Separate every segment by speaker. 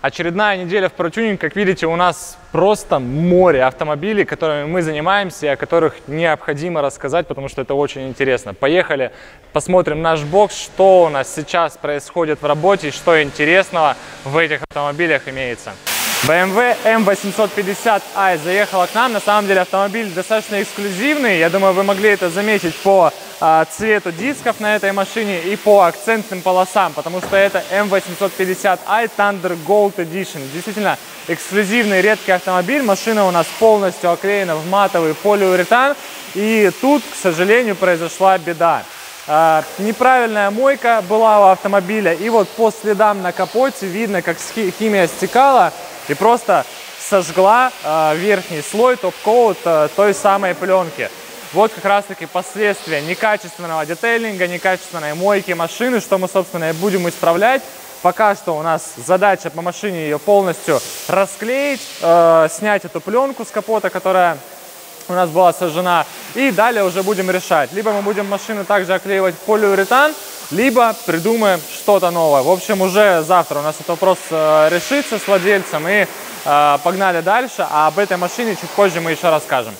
Speaker 1: Очередная неделя в ProTuning, как видите, у нас просто море автомобилей, которыми мы занимаемся и о которых необходимо рассказать, потому что это очень интересно. Поехали, посмотрим наш бокс, что у нас сейчас происходит в работе что интересного в этих автомобилях имеется. BMW M850i заехала к нам. На самом деле автомобиль достаточно эксклюзивный. Я думаю, вы могли это заметить по а, цвету дисков на этой машине и по акцентным полосам, потому что это M850i Thunder Gold Edition. Действительно эксклюзивный редкий автомобиль. Машина у нас полностью оклеена в матовый полиуретан. И тут, к сожалению, произошла беда. Uh, неправильная мойка была у автомобиля, и вот по следам на капоте видно, как химия стекала и просто сожгла uh, верхний слой топ-коут uh, той самой пленки. Вот как раз таки последствия некачественного детейлинга, некачественной мойки машины, что мы, собственно, и будем исправлять. Пока что у нас задача по машине ее полностью расклеить, э, снять эту пленку с капота, которая у нас была сожжена. И далее уже будем решать. Либо мы будем машину также оклеивать полиуретан, либо придумаем что-то новое. В общем, уже завтра у нас этот вопрос э, решится с владельцем. И э, погнали дальше. А об этой машине чуть позже мы еще расскажем.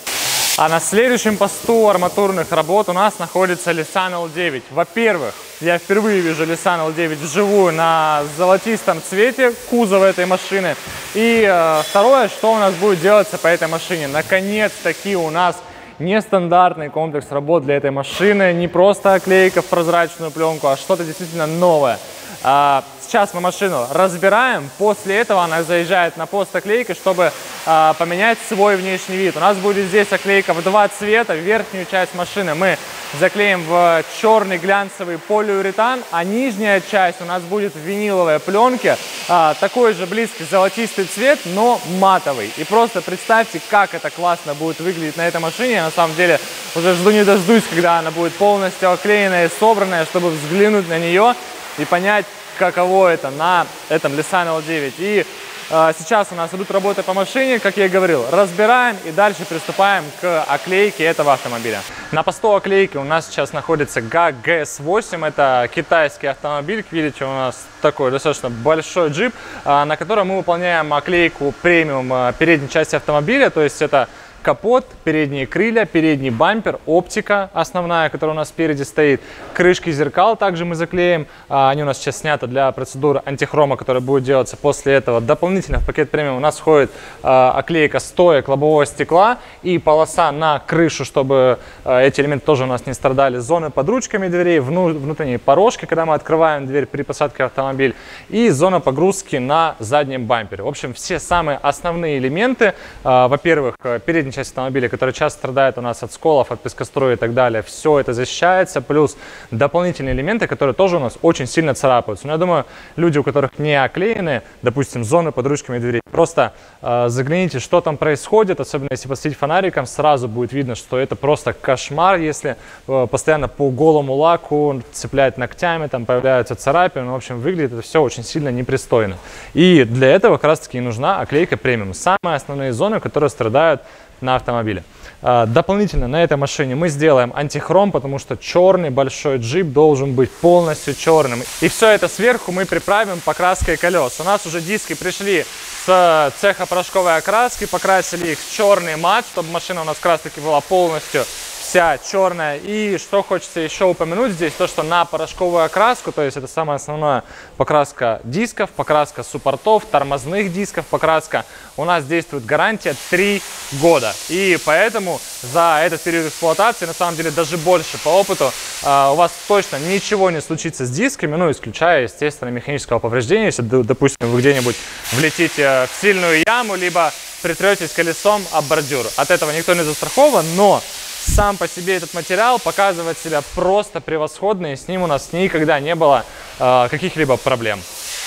Speaker 1: А на следующем посту арматурных работ у нас находится Nissan L9. Во-первых, я впервые вижу Nissan L9 вживую на золотистом цвете кузова этой машины. И э, второе, что у нас будет делаться по этой машине. Наконец-таки у нас нестандартный комплекс работ для этой машины. Не просто оклейка в прозрачную пленку, а что-то действительно новое. А, сейчас мы машину разбираем, после этого она заезжает на пост оклейки, чтобы а, поменять свой внешний вид. У нас будет здесь оклейка в два цвета. Верхнюю часть машины мы заклеим в черный глянцевый полиуретан, а нижняя часть у нас будет в виниловой пленке. А, такой же близкий золотистый цвет, но матовый. И просто представьте, как это классно будет выглядеть на этой машине. Я на самом деле уже жду не дождусь, когда она будет полностью оклеенная и собранная, чтобы взглянуть на нее и понять, каково это на этом Nissan L9. И сейчас у нас идут работы по машине, как я и говорил, разбираем и дальше приступаем к оклейке этого автомобиля. На посту оклейки у нас сейчас находится GAG GS8, это китайский автомобиль, видите, у нас такой достаточно большой джип, э, на котором мы выполняем оклейку премиум э, передней части автомобиля, то есть это капот, передние крылья, передний бампер, оптика основная, которая у нас спереди стоит, крышки зеркал также мы заклеим, а, они у нас сейчас сняты для процедуры антихрома, которая будет делаться после этого. Дополнительно в пакет премиум у нас входит а, оклейка стоек лобового стекла и полоса на крышу, чтобы а, эти элементы тоже у нас не страдали, зоны под ручками дверей, внутренние порожки, когда мы открываем дверь при посадке в автомобиль и зона погрузки на заднем бампере. В общем, все самые основные элементы, во-первых, передний часть автомобиля, которая часто страдает у нас от сколов, от пескоструя и так далее, все это защищается, плюс дополнительные элементы, которые тоже у нас очень сильно царапаются. Но я думаю, люди, у которых не оклеены, допустим, зоны под ручками дверей, просто э, загляните, что там происходит, особенно если посветить фонариком, сразу будет видно, что это просто кошмар, если э, постоянно по голому лаку цеплять ногтями, там появляются царапины, ну, в общем, выглядит это все очень сильно непристойно. И для этого как раз-таки и нужна оклейка премиум. Самые основные зоны, которые страдают на автомобиле. А, дополнительно на этой машине мы сделаем антихром, потому что черный большой джип должен быть полностью черным. И все это сверху мы приправим покраской колес. У нас уже диски пришли с цеха порошковой окраски, покрасили их в черный мат, чтобы машина у нас как раз таки была полностью вся черная. И что хочется еще упомянуть здесь, то что на порошковую окраску, то есть это самая основная покраска дисков, покраска суппортов, тормозных дисков, покраска, у нас действует гарантия 3 года. И поэтому за этот период эксплуатации, на самом деле даже больше по опыту, а, у вас точно ничего не случится с дисками, ну, исключая, естественно, механического повреждения, если, допустим, вы где-нибудь влетите в сильную яму, либо притретесь колесом об бордюр. От этого никто не застрахован, но сам по себе этот материал показывает себя просто превосходно, и с ним у нас никогда не было э, каких-либо проблем.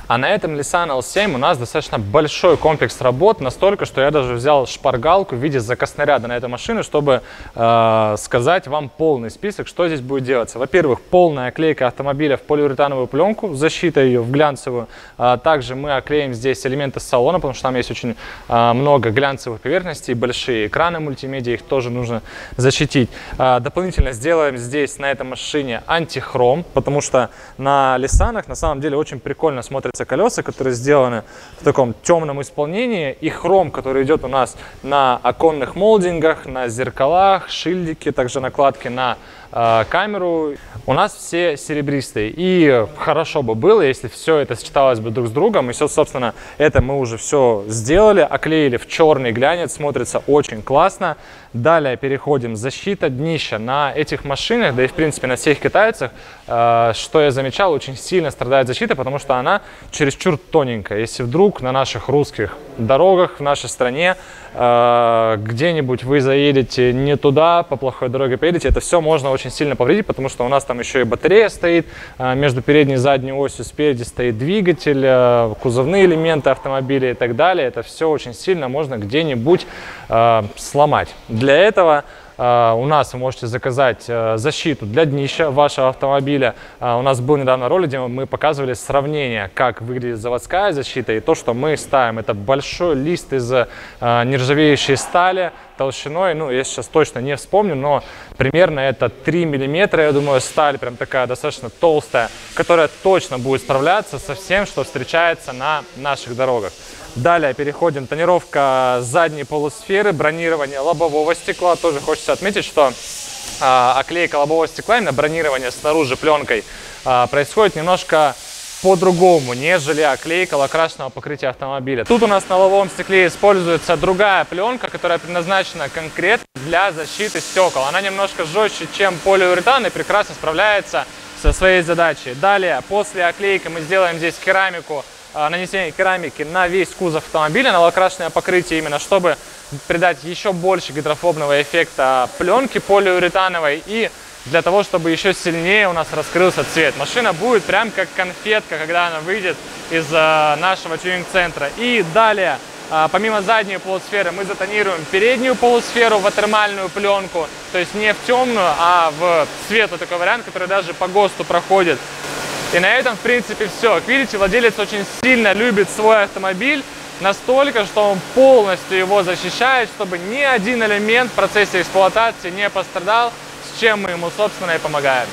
Speaker 1: А на этом Nissan L7 у нас достаточно большой комплекс работ, настолько, что я даже взял шпаргалку в виде закоснаряда на эту машину, чтобы э, сказать вам полный список, что здесь будет делаться. Во-первых, полная оклейка автомобиля в полиуретановую пленку, защита ее в глянцевую. А также мы оклеим здесь элементы салона, потому что там есть очень э, много глянцевых поверхностей, большие экраны мультимедиа, их тоже нужно защитить. Э, дополнительно сделаем здесь на этой машине антихром, потому что на Лисанах на самом деле очень прикольно смотрится смотрятся колеса, которые сделаны в таком темном исполнении, и хром, который идет у нас на оконных молдингах, на зеркалах, шильдики, также накладки на э, камеру. У нас все серебристые. И хорошо бы было, если все это сочеталось бы друг с другом. И все, собственно, это мы уже все сделали, оклеили в черный глянец, смотрится очень классно. Далее переходим. Защита днища. На этих машинах, да и в принципе на всех китайцах, э, что я замечал, очень сильно страдает защита, потому что она чересчур тоненькая. Если вдруг на наших русских дорогах в нашей стране э, где-нибудь вы заедете не туда, по плохой дороге поедете, это все можно очень сильно повредить, потому что у нас там еще и батарея стоит, э, между передней и задней осью спереди стоит двигатель, э, кузовные элементы автомобиля и так далее. Это все очень сильно можно где-нибудь э, сломать. Для этого у нас вы можете заказать uh, защиту для днища вашего автомобиля. Uh, у нас был недавно ролик, где мы показывали сравнение, как выглядит заводская защита и то, что мы ставим. Это большой лист из нержавеющей стали толщиной, ну, я сейчас точно не вспомню, но примерно это 3 миллиметра, я думаю, сталь прям такая достаточно толстая, которая точно будет справляться со всем, что встречается на наших дорогах. Далее переходим. Тонировка задней полусферы, бронирование лобового стекла. Тоже хочется отметить, что а, оклейка лобового стекла, именно бронирование снаружи пленкой, а, происходит немножко по-другому, нежели оклейка лакрасного покрытия автомобиля. Тут у нас на лобовом стекле используется другая пленка, которая предназначена конкретно для защиты стекол. Она немножко жестче, чем полиуретан и прекрасно справляется со своей задачей. Далее, после оклейки мы сделаем здесь керамику нанесение керамики на весь кузов автомобиля, на лакрасное покрытие, именно чтобы придать еще больше гидрофобного эффекта пленки полиуретановой и для того, чтобы еще сильнее у нас раскрылся цвет. Машина будет прям как конфетка, когда она выйдет из э, нашего тюнинг-центра. И далее, э, помимо задней полусферы, мы затонируем переднюю полусферу в термальную пленку, то есть не в темную, а в светлый такой вариант, который даже по ГОСТу проходит. И на этом, в принципе, все. Как видите, владелец очень сильно любит свой автомобиль, настолько, что он полностью его защищает, чтобы ни один элемент в процессе эксплуатации не пострадал, с чем мы ему, собственно, и помогаем.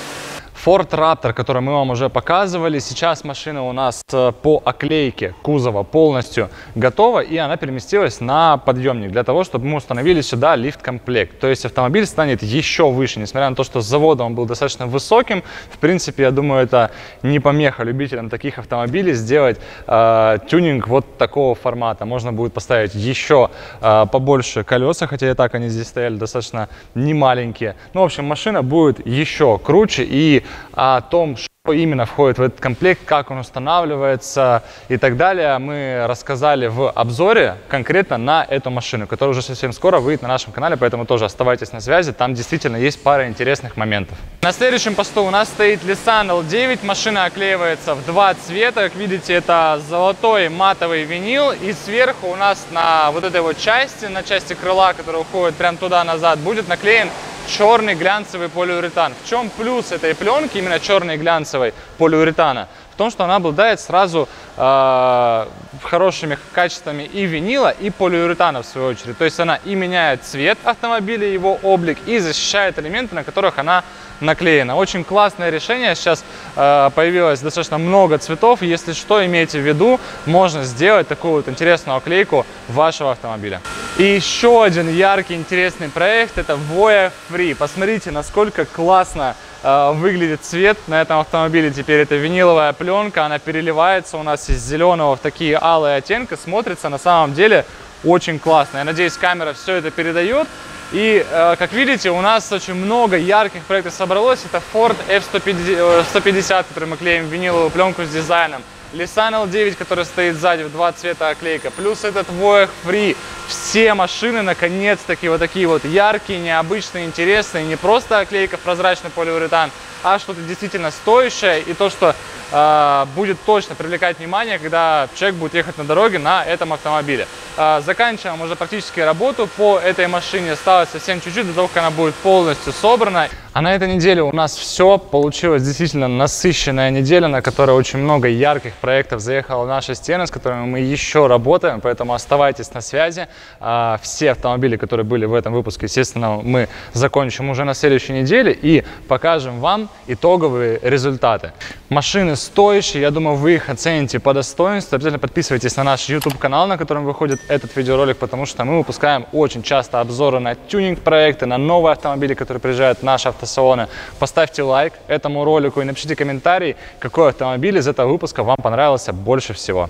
Speaker 1: Ford Raptor, который мы вам уже показывали. Сейчас машина у нас э, по оклейке кузова полностью готова, и она переместилась на подъемник для того, чтобы мы установили сюда лифт-комплект. То есть автомобиль станет еще выше, несмотря на то, что с завода он был достаточно высоким. В принципе, я думаю, это не помеха любителям таких автомобилей сделать э, тюнинг вот такого формата. Можно будет поставить еще э, побольше колеса, хотя и так они здесь стояли достаточно не маленькие. Ну, в общем, машина будет еще круче и о том, что именно входит в этот комплект, как он устанавливается и так далее, мы рассказали в обзоре конкретно на эту машину, которая уже совсем скоро выйдет на нашем канале, поэтому тоже оставайтесь на связи, там действительно есть пара интересных моментов. На следующем посту у нас стоит Nissan L9, машина оклеивается в два цвета, как видите, это золотой матовый винил, и сверху у нас на вот этой вот части, на части крыла, которая уходит прямо туда-назад, будет наклеен черный глянцевый полиуретан. В чем плюс этой пленки, именно черной глянцевой полиуретана? В том, что она обладает сразу э, хорошими качествами и винила, и полиуретана в свою очередь. То есть она и меняет цвет автомобиля, его облик, и защищает элементы, на которых она наклеена. Очень классное решение. Сейчас э, появилось достаточно много цветов. Если что, имейте в виду, можно сделать такую вот интересную оклейку вашего автомобиля. И еще один яркий, интересный проект – это Voya Free. Посмотрите, насколько классно э, выглядит цвет на этом автомобиле. Теперь это виниловая пленка, она переливается у нас из зеленого в такие алые оттенки. Смотрится на самом деле очень классно. Я надеюсь, камера все это передает. И, э, как видите, у нас очень много ярких проектов собралось. Это Ford F-150, который мы клеим виниловую пленку с дизайном. Nissan L9, который стоит сзади в два цвета оклейка. Плюс этот Voyage Free. Все машины, наконец-таки, вот такие вот яркие, необычные, интересные. Не просто оклейка в прозрачный полиуретан, а что-то действительно стоящее. И то, что э, будет точно привлекать внимание, когда человек будет ехать на дороге на этом автомобиле. Э, заканчиваем уже практически работу по этой машине. Осталось совсем чуть-чуть до того, как она будет полностью собрана. А на этой неделе у нас все. Получилась действительно насыщенная неделя, на которой очень много ярких проектов заехало в наши стены, с которыми мы еще работаем, поэтому оставайтесь на связи. А, все автомобили, которые были в этом выпуске, естественно, мы закончим уже на следующей неделе и покажем вам итоговые результаты. Машины стоящие, я думаю, вы их оцените по достоинству. Обязательно подписывайтесь на наш YouTube-канал, на котором выходит этот видеоролик, потому что мы выпускаем очень часто обзоры на тюнинг-проекты, на новые автомобили, которые приезжают в наши автосалоны. Поставьте лайк этому ролику и напишите комментарий, какой автомобиль из этого выпуска вам понравился больше всего.